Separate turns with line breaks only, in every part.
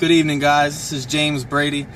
Good evening, guys. This is James Brady.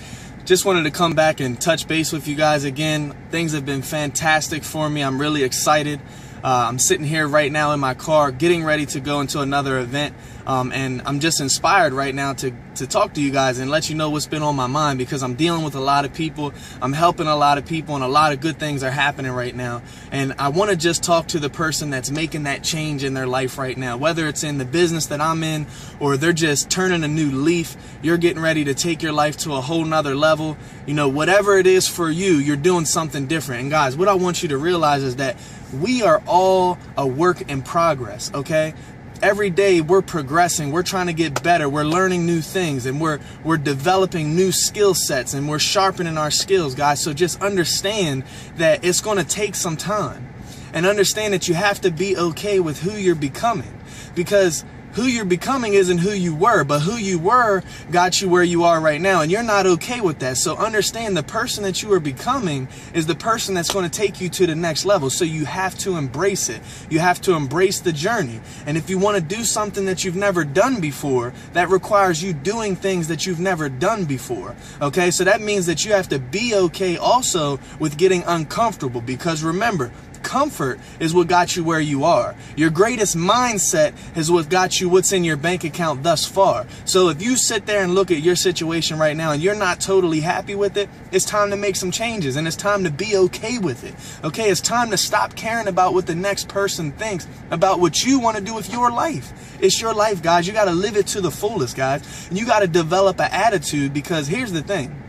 Just wanted to come back and touch base with you guys again. Things have been fantastic for me. I'm really excited. Uh, I'm sitting here right now in my car getting ready to go into another event. Um, and I'm just inspired right now to, to talk to you guys and let you know what's been on my mind because I'm dealing with a lot of people. I'm helping a lot of people and a lot of good things are happening right now. And I want to just talk to the person that's making that change in their life right now, whether it's in the business that I'm in or they're just turning a new leaf. You're getting ready to take your life to a whole nother level. You know, whatever it is for you, you're doing something different. And guys, what I want you to realize is that we are all a work in progress, okay? Every day we're progressing, we're trying to get better, we're learning new things and we're we're developing new skill sets and we're sharpening our skills, guys. So just understand that it's going to take some time. And understand that you have to be okay with who you're becoming because who you're becoming isn't who you were, but who you were got you where you are right now. And you're not okay with that. So understand the person that you are becoming is the person that's going to take you to the next level. So you have to embrace it. You have to embrace the journey. And if you want to do something that you've never done before, that requires you doing things that you've never done before. Okay. So that means that you have to be okay also with getting uncomfortable because remember, comfort is what got you where you are. Your greatest mindset is what got you what's in your bank account thus far. So if you sit there and look at your situation right now and you're not totally happy with it, it's time to make some changes and it's time to be okay with it. Okay, it's time to stop caring about what the next person thinks about what you want to do with your life. It's your life, guys. You got to live it to the fullest, guys. And you got to develop an attitude because here's the thing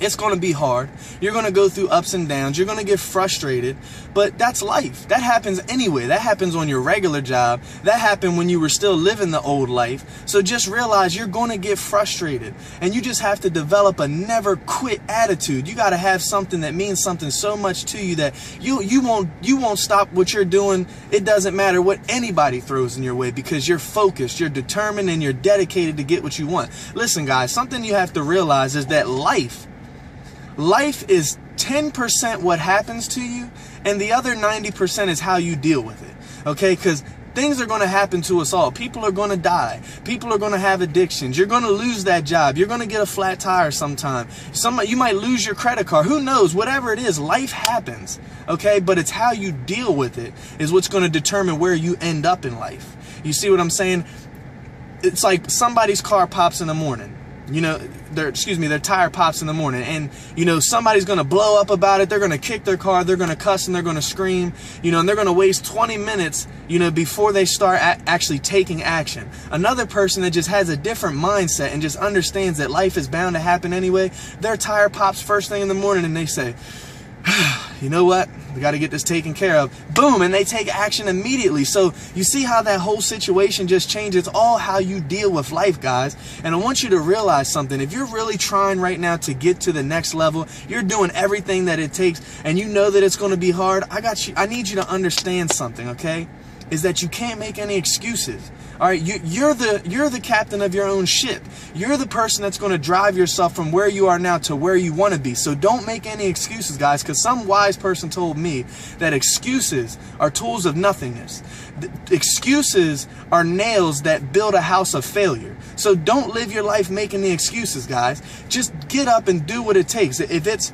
it's going to be hard. You're going to go through ups and downs. You're going to get frustrated, but that's life. That happens anyway. That happens on your regular job. That happened when you were still living the old life. So just realize you're going to get frustrated and you just have to develop a never quit attitude. You got to have something that means something so much to you that you you won't you won't stop what you're doing. It doesn't matter what anybody throws in your way because you're focused, you're determined and you're dedicated to get what you want. Listen guys, something you have to realize is that life Life is 10% what happens to you, and the other 90% is how you deal with it. Okay? Because things are going to happen to us all. People are going to die. People are going to have addictions. You're going to lose that job. You're going to get a flat tire sometime. Some you might lose your credit card. Who knows? Whatever it is, life happens. Okay? But it's how you deal with it is what's going to determine where you end up in life. You see what I'm saying? It's like somebody's car pops in the morning you know, their excuse me, their tire pops in the morning, and you know somebody's gonna blow up about it. They're gonna kick their car, they're gonna cuss, and they're gonna scream. You know, and they're gonna waste 20 minutes, you know, before they start actually taking action. Another person that just has a different mindset and just understands that life is bound to happen anyway. Their tire pops first thing in the morning, and they say, you know what? We got to get this taken care of. Boom, and they take action immediately. So you see how that whole situation just changes. It's all how you deal with life, guys. And I want you to realize something. If you're really trying right now to get to the next level, you're doing everything that it takes, and you know that it's going to be hard. I got you. I need you to understand something, okay? Is that you can't make any excuses. All right, you, you're the you're the captain of your own ship. You're the person that's going to drive yourself from where you are now to where you want to be. So don't make any excuses, guys, because some wise person told me that excuses are tools of nothingness. The excuses are nails that build a house of failure. So don't live your life making the excuses, guys. Just get up and do what it takes. If it's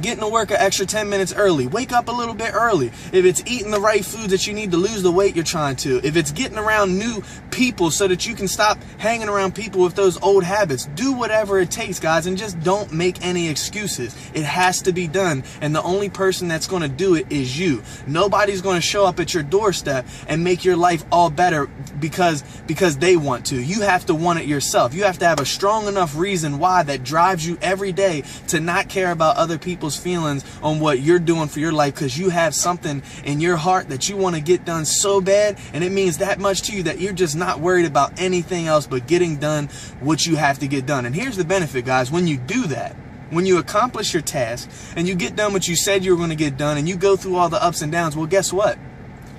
getting to work an extra 10 minutes early. Wake up a little bit early. If it's eating the right foods that you need to lose the weight you're trying to. If it's getting around new people so that you can stop hanging around people with those old habits. Do whatever it takes, guys, and just don't make any excuses. It has to be done, and the only person that's going to do it is you. Nobody's going to show up at your doorstep and make your life all better because because they want to. You have to want it yourself. You have to have a strong enough reason why that drives you every day to not care about other people people's feelings on what you're doing for your life because you have something in your heart that you want to get done so bad and it means that much to you that you're just not worried about anything else but getting done what you have to get done. And here's the benefit, guys. When you do that, when you accomplish your task and you get done what you said you were going to get done and you go through all the ups and downs, well, guess what?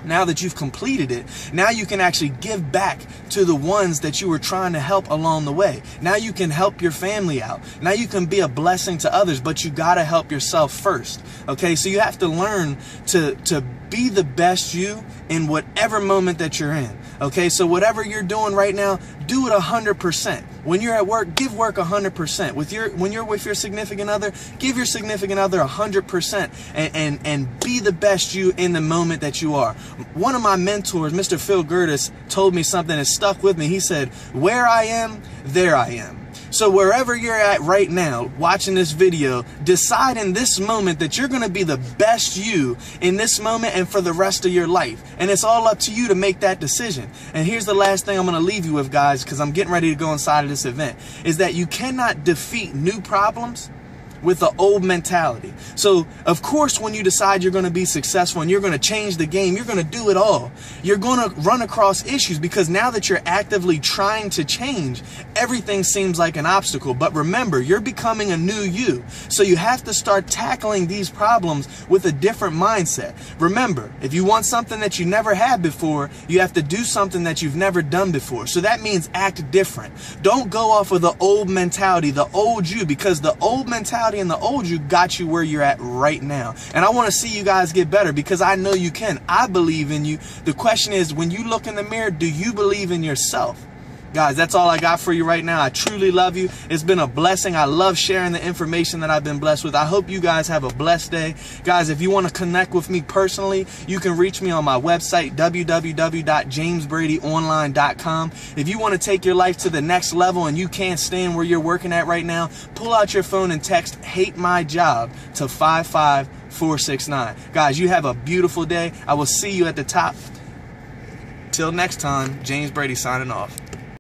Now that you've completed it, now you can actually give back to the ones that you were trying to help along the way. Now you can help your family out. Now you can be a blessing to others, but you got to help yourself first. Okay? So you have to learn to to be the best you in whatever moment that you're in. Okay? So whatever you're doing right now, do it 100%. When you're at work, give work 100%. With your when you're with your significant other, give your significant other 100% and and and be the best you in the moment that you are. One of my mentors, Mr. Phil Gertis, told me something that stuck with me. He said, "Where I am, there I am." So wherever you're at right now, watching this video, decide in this moment that you're going to be the best you in this moment and for the rest of your life. And it's all up to you to make that decision. And here's the last thing I'm going to leave you with, guys, because I'm getting ready to go inside of this event, is that you cannot defeat new problems with the old mentality. So, of course, when you decide you're going to be successful and you're going to change the game, you're going to do it all. You're going to run across issues because now that you're actively trying to change, everything seems like an obstacle. But remember, you're becoming a new you. So you have to start tackling these problems with a different mindset. Remember, if you want something that you never had before, you have to do something that you've never done before. So that means act different. Don't go off of the old mentality, the old you, because the old mentality mentality and the old you got you where you're at right now. And I want to see you guys get better because I know you can. I believe in you. The question is, when you look in the mirror, do you believe in yourself? Guys, that's all I got for you right now. I truly love you. It's been a blessing. I love sharing the information that I've been blessed with. I hope you guys have a blessed day. Guys, if you want to connect with me personally, you can reach me on my website, www.jamesbradyonline.com. If you want to take your life to the next level and you can't stand where you're working at right now, pull out your phone and text hate my job to 55469. Guys, you have a beautiful day. I will see you at the top. Till next time, James Brady signing off.